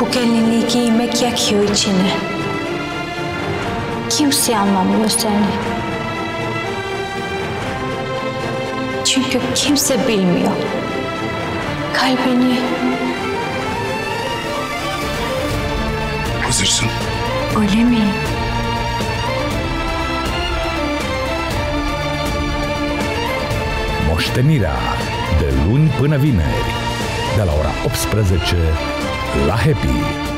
Pukelini giymek yakıyor içini. Kimse anlamıyor seni. Çünkü kimse bilmiyor. Kalbini Hazırsın. öyle mi? Moștenirea de luni până vineri de la ora 18 la Happy.